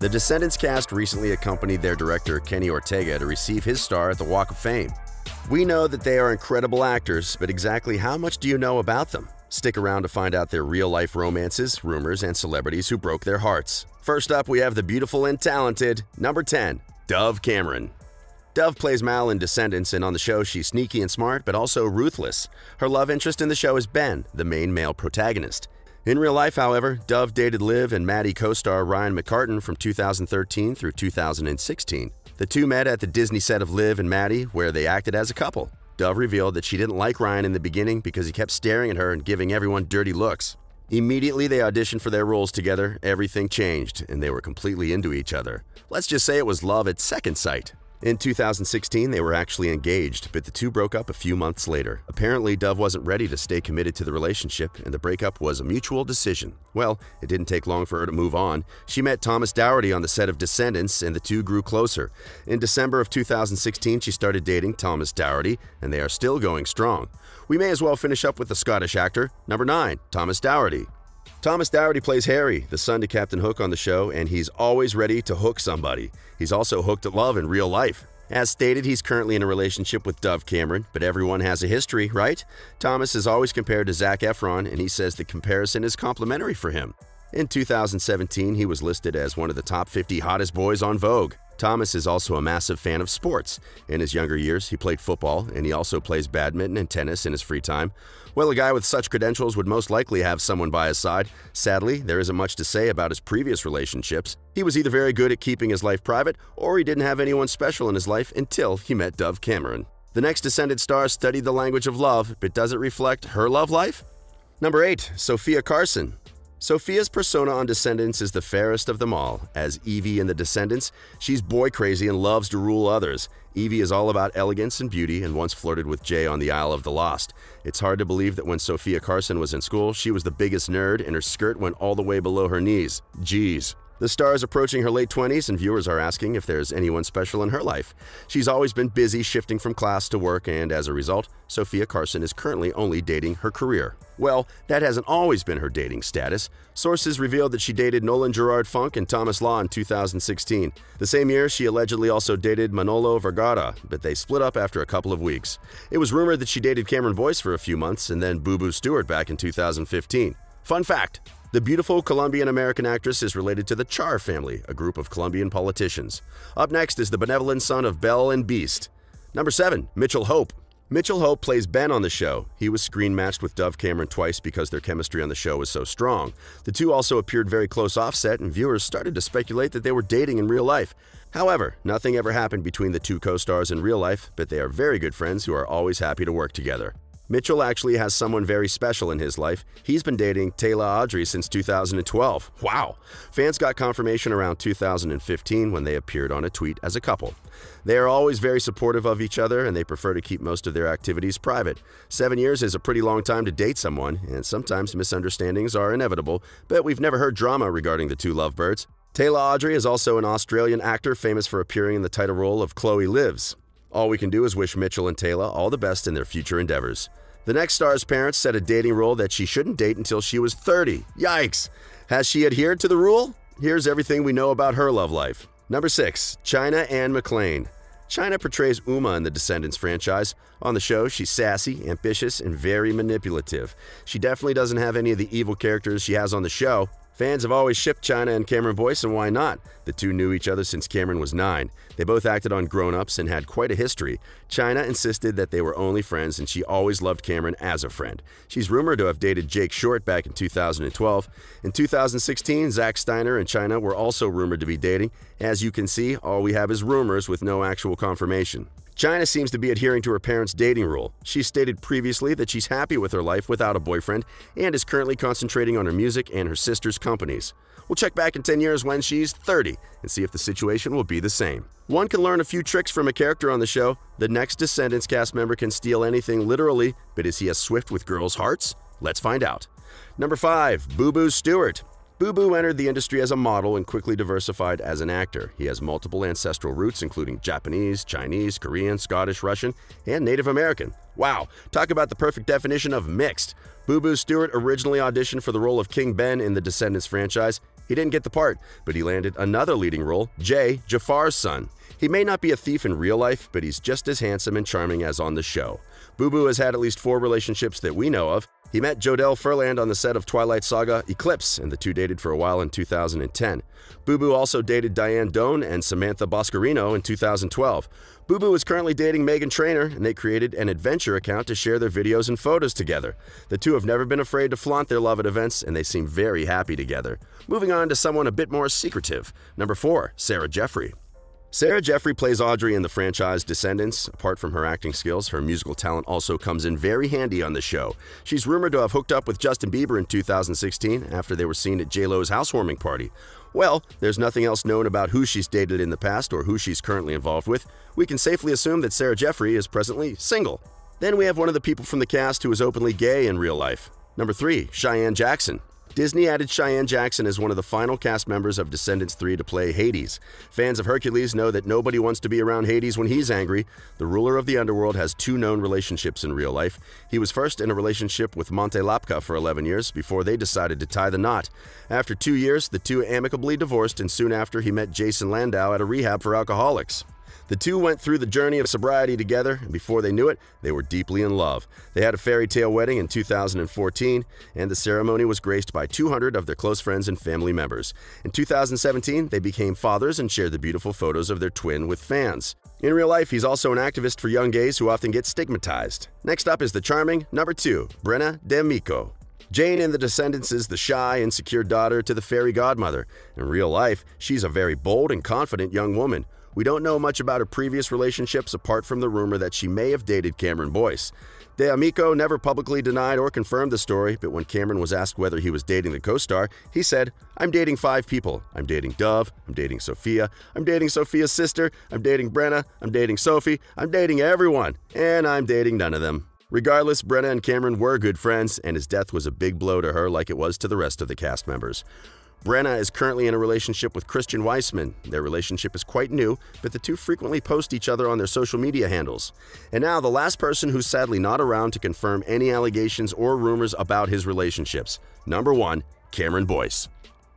The Descendants cast recently accompanied their director Kenny Ortega to receive his star at the Walk of Fame. We know that they are incredible actors, but exactly how much do you know about them? Stick around to find out their real life romances, rumors, and celebrities who broke their hearts. First up, we have the beautiful and talented number 10, Dove Cameron. Dove plays Mal in Descendants, and on the show, she's sneaky and smart, but also ruthless. Her love interest in the show is Ben, the main male protagonist. In real life, however, Dove dated Liv and Maddie co star Ryan McCartan from 2013 through 2016. The two met at the Disney set of Liv and Maddie, where they acted as a couple. Dove revealed that she didn't like Ryan in the beginning because he kept staring at her and giving everyone dirty looks. Immediately they auditioned for their roles together, everything changed, and they were completely into each other. Let's just say it was love at second sight. In 2016, they were actually engaged, but the two broke up a few months later. Apparently, Dove wasn't ready to stay committed to the relationship, and the breakup was a mutual decision. Well, it didn't take long for her to move on. She met Thomas Doherty on the set of Descendants, and the two grew closer. In December of 2016, she started dating Thomas Doherty, and they are still going strong. We may as well finish up with the Scottish actor. Number 9, Thomas Doherty. Thomas Doherty plays Harry, the son to Captain Hook on the show, and he's always ready to hook somebody. He's also hooked at love in real life. As stated, he's currently in a relationship with Dove Cameron, but everyone has a history, right? Thomas is always compared to Zac Efron, and he says the comparison is complimentary for him. In 2017, he was listed as one of the top 50 hottest boys on Vogue. Thomas is also a massive fan of sports. In his younger years, he played football, and he also plays badminton and tennis in his free time. Well, a guy with such credentials would most likely have someone by his side. Sadly, there isn't much to say about his previous relationships. He was either very good at keeping his life private, or he didn't have anyone special in his life until he met Dove Cameron. The next Descended star studied the language of love, but does it reflect her love life? Number 8. Sofia Carson. Sofia's persona on Descendants is the fairest of them all. As Evie in The Descendants, she's boy crazy and loves to rule others. Evie is all about elegance and beauty and once flirted with Jay on the Isle of the Lost. It's hard to believe that when Sofia Carson was in school, she was the biggest nerd and her skirt went all the way below her knees. Geez. The star is approaching her late 20s, and viewers are asking if there's anyone special in her life. She's always been busy shifting from class to work, and as a result, Sofia Carson is currently only dating her career. Well, that hasn't always been her dating status. Sources revealed that she dated Nolan Gerard Funk and Thomas Law in 2016. The same year, she allegedly also dated Manolo Vergara, but they split up after a couple of weeks. It was rumored that she dated Cameron Boyce for a few months and then Boo Boo Stewart back in 2015. Fun fact the beautiful Colombian American actress is related to the Char family, a group of Colombian politicians. Up next is the benevolent son of Belle and Beast. Number 7. Mitchell Hope. Mitchell Hope plays Ben on the show. He was screen matched with Dove Cameron twice because their chemistry on the show was so strong. The two also appeared very close offset, and viewers started to speculate that they were dating in real life. However, nothing ever happened between the two co stars in real life, but they are very good friends who are always happy to work together. Mitchell actually has someone very special in his life. He's been dating Taylor Audrey since 2012. Wow! Fans got confirmation around 2015 when they appeared on a tweet as a couple. They are always very supportive of each other and they prefer to keep most of their activities private. Seven years is a pretty long time to date someone, and sometimes misunderstandings are inevitable, but we've never heard drama regarding the two lovebirds. Taylor Audrey is also an Australian actor famous for appearing in the title role of Chloe Lives. All we can do is wish Mitchell and Taylor all the best in their future endeavors. The next star's parents set a dating rule that she shouldn't date until she was 30. Yikes! Has she adhered to the rule? Here's everything we know about her love life. Number 6. China Anne McClain. China portrays Uma in the Descendants franchise. On the show, she's sassy, ambitious, and very manipulative. She definitely doesn't have any of the evil characters she has on the show. Fans have always shipped China and Cameron Boyce, and why not? The two knew each other since Cameron was nine. They both acted on Grown Ups and had quite a history. China insisted that they were only friends, and she always loved Cameron as a friend. She's rumored to have dated Jake Short back in 2012. In 2016, Zack Steiner and China were also rumored to be dating. As you can see, all we have is rumors with no actual confirmation. China seems to be adhering to her parents' dating rule. She stated previously that she's happy with her life without a boyfriend and is currently concentrating on her music and her sister's companies. We'll check back in 10 years when she's 30 and see if the situation will be the same. One can learn a few tricks from a character on the show. The next Descendants cast member can steal anything literally, but is he as swift with girls' hearts? Let's find out. Number 5. Boo Boo Stewart. Boo Boo entered the industry as a model and quickly diversified as an actor. He has multiple ancestral roots, including Japanese, Chinese, Korean, Scottish, Russian, and Native American. Wow, talk about the perfect definition of mixed. Boo Boo Stewart originally auditioned for the role of King Ben in the Descendants franchise. He didn't get the part, but he landed another leading role, Jay, Jafar's son. He may not be a thief in real life, but he's just as handsome and charming as on the show. Boo Boo has had at least four relationships that we know of. He met Jodelle Ferland on the set of Twilight Saga Eclipse, and the two dated for a while in 2010. Boo Boo also dated Diane Doan and Samantha Boscarino in 2012. Boo Boo is currently dating Megan Trainor, and they created an adventure account to share their videos and photos together. The two have never been afraid to flaunt their love at events, and they seem very happy together. Moving on to someone a bit more secretive. Number 4. Sarah Jeffrey. Sarah Jeffrey plays Audrey in the franchise Descendants. Apart from her acting skills, her musical talent also comes in very handy on the show. She's rumored to have hooked up with Justin Bieber in 2016 after they were seen at J-Lo's housewarming party. Well, there's nothing else known about who she's dated in the past or who she's currently involved with. We can safely assume that Sarah Jeffrey is presently single. Then we have one of the people from the cast who is openly gay in real life. Number 3. Cheyenne Jackson. Disney added Cheyenne Jackson as one of the final cast members of Descendants 3 to play Hades. Fans of Hercules know that nobody wants to be around Hades when he's angry. The ruler of the underworld has two known relationships in real life. He was first in a relationship with Monte Lapka for 11 years before they decided to tie the knot. After two years, the two amicably divorced, and soon after, he met Jason Landau at a rehab for alcoholics. The two went through the journey of sobriety together, and before they knew it, they were deeply in love. They had a fairy tale wedding in 2014, and the ceremony was graced by 200 of their close friends and family members. In 2017, they became fathers and shared the beautiful photos of their twin with fans. In real life, he's also an activist for young gays who often get stigmatized. Next up is the charming number 2, Brenna D'Amico. Jane in The Descendants is the shy, insecure daughter to the fairy godmother. In real life, she's a very bold and confident young woman we don't know much about her previous relationships apart from the rumor that she may have dated Cameron Boyce. D'Amico never publicly denied or confirmed the story, but when Cameron was asked whether he was dating the co-star, he said, I'm dating five people. I'm dating Dove, I'm dating Sofia, I'm dating Sofia's sister, I'm dating Brenna, I'm dating Sophie, I'm dating everyone, and I'm dating none of them. Regardless, Brenna and Cameron were good friends, and his death was a big blow to her like it was to the rest of the cast members. Brenna is currently in a relationship with Christian Weissman. Their relationship is quite new, but the two frequently post each other on their social media handles. And now, the last person who's sadly not around to confirm any allegations or rumors about his relationships. Number 1. Cameron Boyce.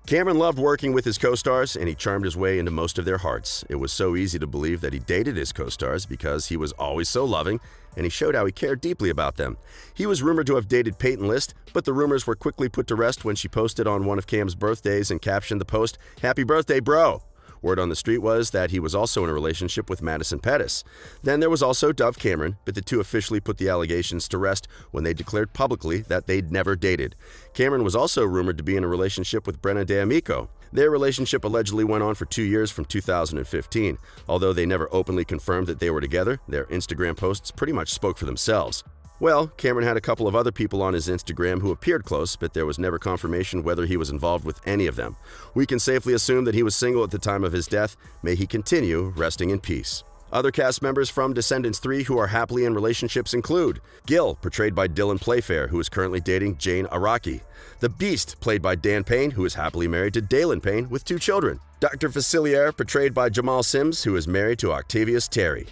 Cameron loved working with his co-stars, and he charmed his way into most of their hearts. It was so easy to believe that he dated his co-stars because he was always so loving, and he showed how he cared deeply about them. He was rumored to have dated Peyton List, but the rumors were quickly put to rest when she posted on one of Cam's birthdays and captioned the post, Happy birthday, bro! Word on the street was that he was also in a relationship with Madison Pettis. Then there was also Dove Cameron, but the two officially put the allegations to rest when they declared publicly that they'd never dated. Cameron was also rumored to be in a relationship with Brenna D'Amico. Their relationship allegedly went on for two years from 2015. Although they never openly confirmed that they were together, their Instagram posts pretty much spoke for themselves. Well, Cameron had a couple of other people on his Instagram who appeared close, but there was never confirmation whether he was involved with any of them. We can safely assume that he was single at the time of his death. May he continue resting in peace. Other cast members from Descendants 3 who are happily in relationships include Gil, portrayed by Dylan Playfair, who is currently dating Jane Araki. The Beast, played by Dan Payne, who is happily married to Dalen Payne with two children. Dr. Facilier, portrayed by Jamal Sims, who is married to Octavius Terry.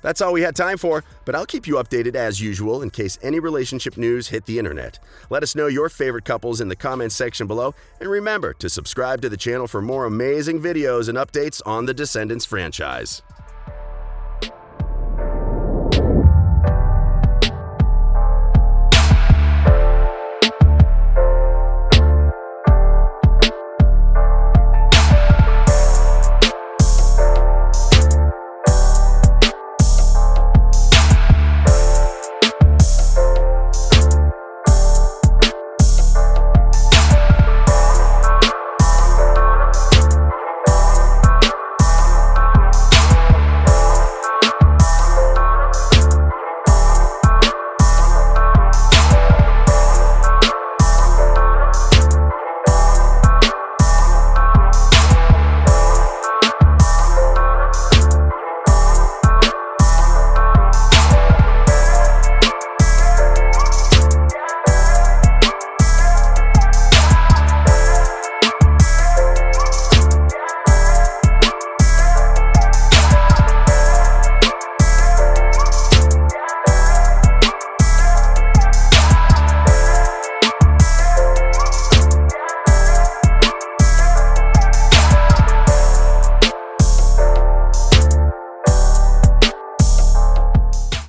That's all we had time for, but I'll keep you updated as usual in case any relationship news hit the internet. Let us know your favorite couples in the comments section below, and remember to subscribe to the channel for more amazing videos and updates on the Descendants franchise.